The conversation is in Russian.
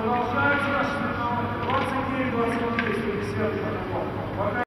Продолжается наш 29-28 50 Пока.